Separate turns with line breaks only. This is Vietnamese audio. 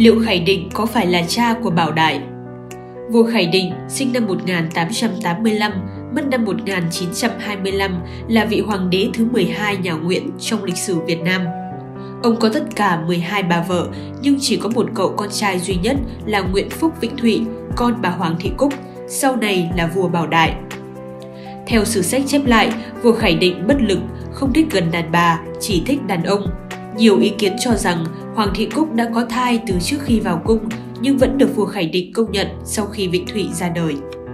Liệu Khải Định có phải là cha của Bảo Đại? Vua Khải Định sinh năm 1885, mất năm 1925 là vị hoàng đế thứ 12 nhà Nguyễn trong lịch sử Việt Nam. Ông có tất cả 12 bà vợ nhưng chỉ có một cậu con trai duy nhất là Nguyễn Phúc Vĩnh Thụy, con bà Hoàng Thị Cúc, sau này là vua Bảo Đại. Theo sử sách chép lại, vua Khải Định bất lực, không thích gần đàn bà, chỉ thích đàn ông. Nhiều ý kiến cho rằng Hoàng Thị Cúc đã có thai từ trước khi vào cung, nhưng vẫn được vua Khải Định công nhận sau khi Vĩnh Thụy ra đời.